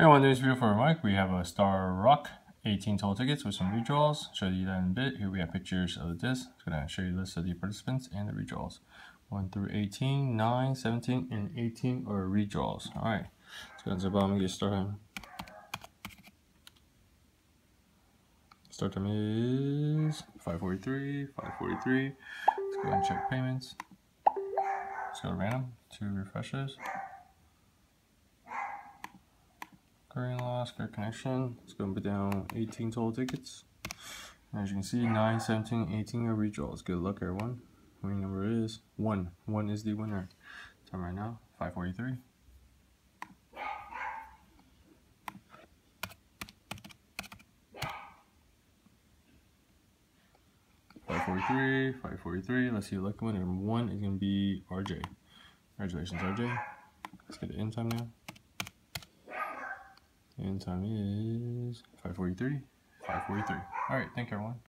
Hey everyone, this video for Mike. We have a Star Roc 18 total tickets with some redraws. Show you that in a bit. Here we have pictures of the disc. It's gonna show you the list of the participants and the redraws. 1 through 18, 9, 17, and 18 are redraws. Alright, let's go to the bottom and get started. Start time is 543, 543. Let's go and check payments. Let's go to random, two refreshes. Current loss, connection. It's going to be down 18 total tickets. As you can see, 9, 17, 18 are redraws. Good luck, everyone. Winning number is 1. 1 is the winner. Time right now, 543. Five forty three, five forty three. Let's see the lucky winner. One is gonna be RJ. Congratulations, RJ. Let's get the end time now. And time is 543. 543. All right, thank you, everyone.